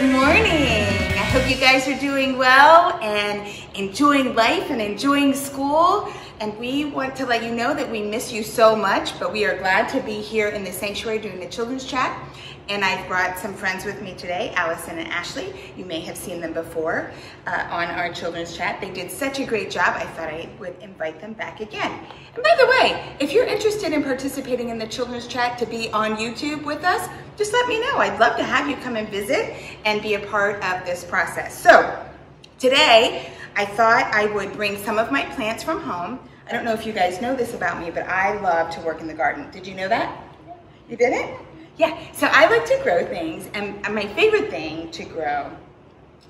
Good morning. I hope you guys are doing well and enjoying life and enjoying school. And we want to let you know that we miss you so much, but we are glad to be here in the sanctuary doing the children's chat. And I've brought some friends with me today, Allison and Ashley. You may have seen them before uh, on our children's chat. They did such a great job, I thought I would invite them back again. And by the way, if you're interested in participating in the children's chat to be on YouTube with us, just let me know. I'd love to have you come and visit and be a part of this process. So today, I thought I would bring some of my plants from home. I don't know if you guys know this about me, but I love to work in the garden. Did you know that? You didn't? Yeah, so I like to grow things, and my favorite thing to grow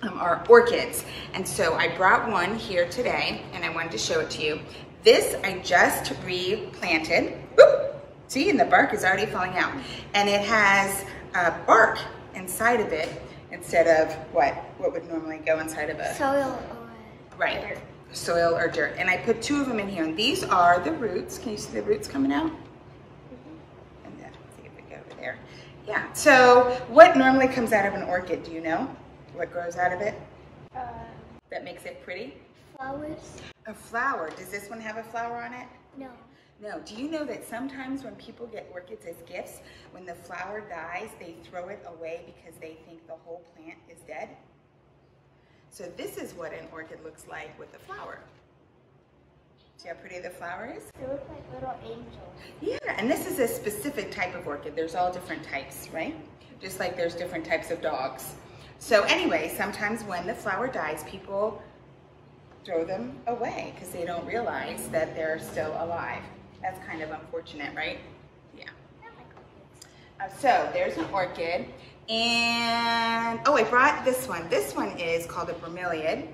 um, are orchids. And so I brought one here today, and I wanted to show it to you. This I just replanted. Whoop! See, and the bark is already falling out. And it has uh, bark inside of it instead of what? What would normally go inside of a... Soil or Right, dirt. soil or dirt. And I put two of them in here, and these are the roots. Can you see the roots coming out? there. Yeah, so what normally comes out of an orchid, do you know? What grows out of it? Uh, that makes it pretty? Flowers. A flower. Does this one have a flower on it? No. No. Do you know that sometimes when people get orchids as gifts, when the flower dies, they throw it away because they think the whole plant is dead? So this is what an orchid looks like with the flower. See how pretty the flower is? They look like little angels. Yeah, and this is a specific type of orchid. There's all different types, right? Just like there's different types of dogs. So anyway, sometimes when the flower dies, people throw them away because they don't realize that they're still alive. That's kind of unfortunate, right? Yeah. Uh, so there's an orchid. And, oh, I brought this one. This one is called a bromeliad.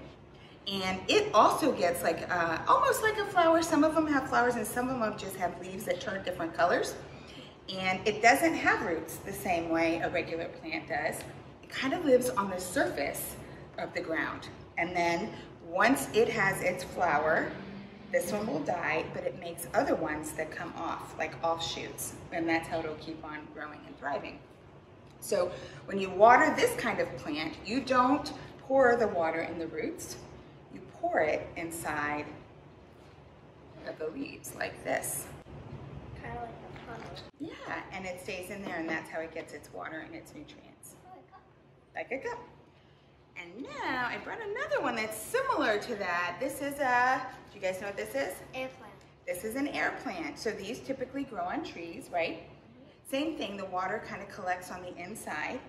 And it also gets like, uh, almost like a flower. Some of them have flowers and some of them just have leaves that turn different colors. And it doesn't have roots the same way a regular plant does. It kind of lives on the surface of the ground. And then once it has its flower, this one will die, but it makes other ones that come off, like offshoots. And that's how it'll keep on growing and thriving. So when you water this kind of plant, you don't pour the water in the roots you pour it inside of the leaves like this. Kind of like a funnel. Yeah, and it stays in there and that's how it gets its water and its nutrients. Like a cup. And now I brought another one that's similar to that. This is a, do you guys know what this is? Air plant. This is an air plant. So these typically grow on trees, right? Mm -hmm. Same thing, the water kind of collects on the inside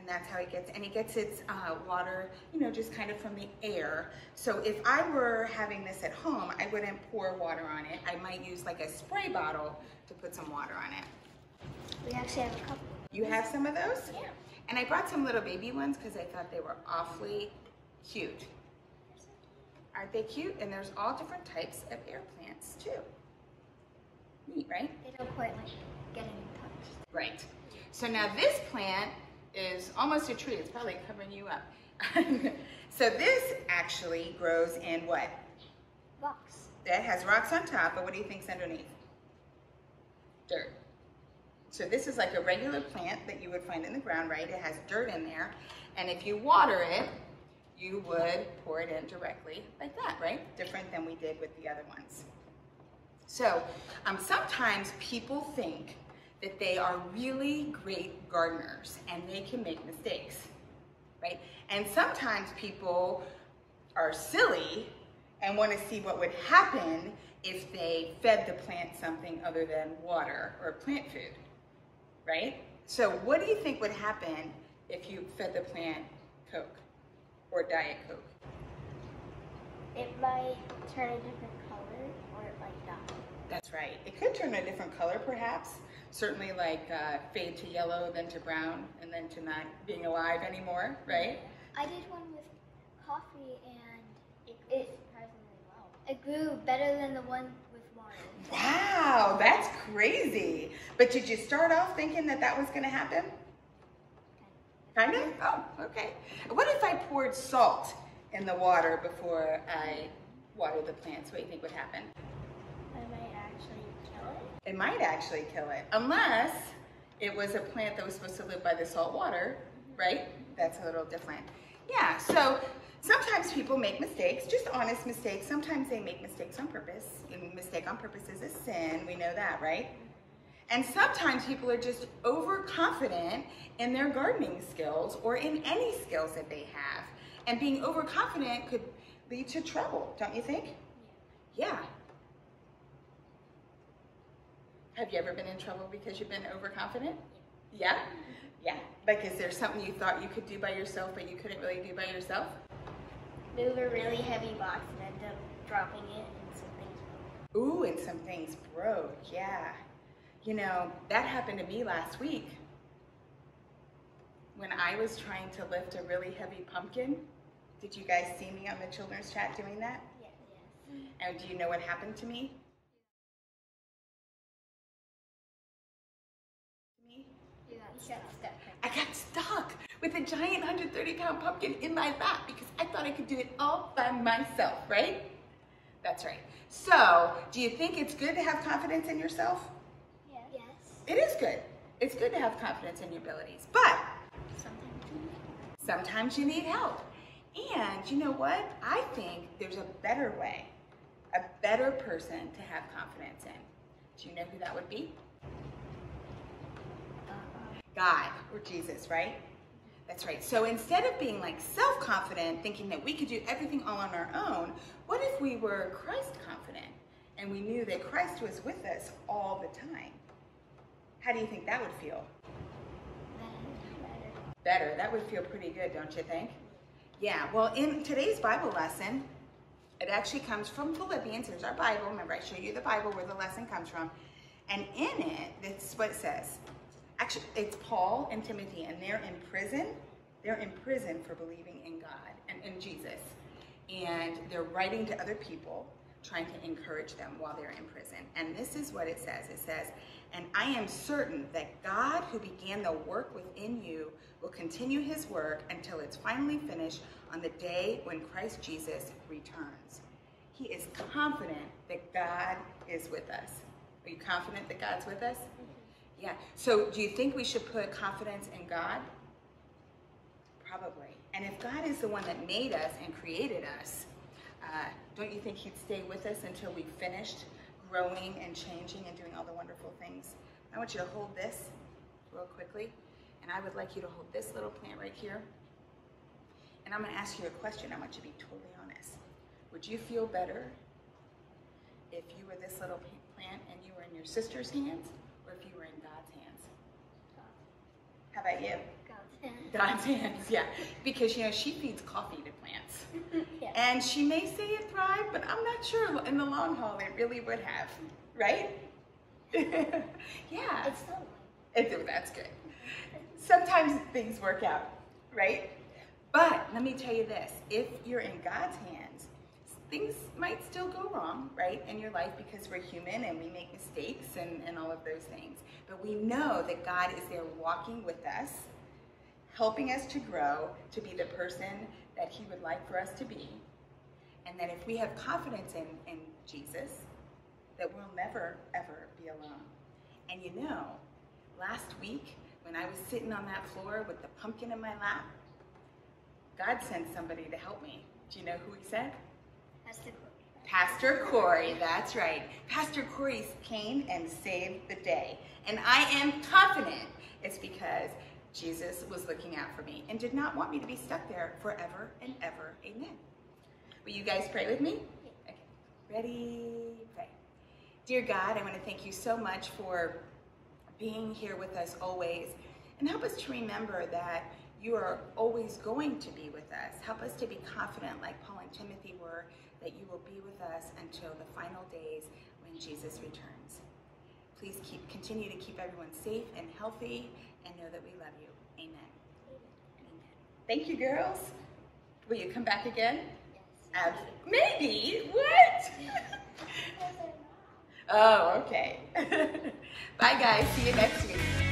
and that's how it gets, and it gets its uh, water, you know, just kind of from the air. So if I were having this at home, I wouldn't pour water on it. I might use like a spray bottle to put some water on it. We actually have a couple. You have some of those? Yeah. And I brought some little baby ones because I thought they were awfully cute. Aren't they cute? And there's all different types of air plants too. Neat, right? They don't quite like getting touched. Right. So now this plant is almost a tree. It's probably covering you up. so this actually grows in what? Rocks. That has rocks on top, but what do you think's underneath? Dirt. So this is like a regular plant that you would find in the ground, right? It has dirt in there. And if you water it, you would pour it in directly like that, right? Different than we did with the other ones. So um, sometimes people think that they are really great gardeners and they can make mistakes, right? And sometimes people are silly and want to see what would happen if they fed the plant something other than water or plant food, right? So what do you think would happen if you fed the plant Coke or Diet Coke? It might turn a different color or it might die. That's right. It could turn a different color perhaps certainly like uh, fade to yellow, then to brown, and then to not being alive anymore, right? I did one with coffee and it, it surprisingly well. It grew better than the one with water. Wow, that's crazy. But did you start off thinking that that was going to happen? Kind of? Oh, okay. What if I poured salt in the water before I watered the plants? What do you think would happen? It might actually kill it. It might actually kill it, unless it was a plant that was supposed to live by the salt water, right? That's a little different. Yeah, so sometimes people make mistakes, just honest mistakes. Sometimes they make mistakes on purpose. And mistake on purpose is a sin. We know that, right? And sometimes people are just overconfident in their gardening skills or in any skills that they have. And being overconfident could lead to trouble, don't you think? Yeah. Have you ever been in trouble because you've been overconfident? Yeah? Yeah. Like, is there something you thought you could do by yourself but you couldn't really do by yourself? Move a really heavy box and end up dropping it and some things broke. Ooh, and some things broke. Yeah. You know, that happened to me last week. When I was trying to lift a really heavy pumpkin, did you guys see me on the children's chat doing that? Yes. Yes. And do you know what happened to? Me? You got stuck. I got stuck with a giant 130 pound pumpkin in my lap because I thought I could do it all by myself, right? That's right. So, do you think it's good to have confidence in yourself? Yes. Yes. It is good. It's good to have confidence in your abilities, but Sometimes you need sometimes you need help. And you know what? I think there's a better way, a better person to have confidence in. Do you know who that would be? Uh-huh. God or Jesus, right? That's right. So instead of being like self confident, thinking that we could do everything all on our own, what if we were Christ confident and we knew that Christ was with us all the time? How do you think that would feel? better. Better. That would feel pretty good, don't you think? Yeah. Well, in today's Bible lesson, it actually comes from Philippians. Here's our Bible. Remember, I showed you the Bible where the lesson comes from. And in it, this is what it says. Actually, it's Paul and Timothy, and they're in prison. They're in prison for believing in God and in Jesus. And they're writing to other people, trying to encourage them while they're in prison. And this is what it says it says, And I am certain that God, who began the work within you, will continue his work until it's finally finished on the day when Christ Jesus returns. He is confident that God is with us. Are you confident that God's with us? Yeah. So do you think we should put confidence in God? Probably. And if God is the one that made us and created us, uh, don't you think He'd stay with us until we finished growing and changing and doing all the wonderful things? I want you to hold this real quickly, and I would like you to hold this little plant right here. And I'm going to ask you a question. I want you to be totally honest. Would you feel better if you were this little plant and you were in your sister's hands, or if you were in God's hands? You? God's God's hands, yeah. Because you know she feeds coffee to plants, yeah. and she may say it thrived, but I'm not sure in the long haul it really would have, right? yeah, It's It- that's good. Sometimes things work out, right? But let me tell you this: if you're in God's hands, things might still go wrong, right, in your life because we're human and we make mistakes and, and all of those things. But we know that God is there walking with us, helping us to grow to be the person that He would like for us to be. And that if we have confidence in, in Jesus, that we'll never, ever be alone. And you know, last week when I was sitting on that floor with the pumpkin in my lap, God sent somebody to help me. Do you know who He said? Pastor Corey, that's right. Pastor Corey came and saved the day. And I am confident it's because Jesus was looking out for me and did not want me to be stuck there forever and ever. Amen. Will you guys pray with me? Okay. Ready? Pray. Dear God, I want to thank you so much for being here with us always. And help us to remember that you are always going to be with us. Help us to be confident, like Paul and Timothy were, that you will be with us until the final days when Jesus returns. Please keep continue to keep everyone safe and healthy and know that we love you. Amen. Amen. Thank you, girls. Will you come back again? Yes. Ab- maybe. What? oh, okay. Bye, guys. See you next week.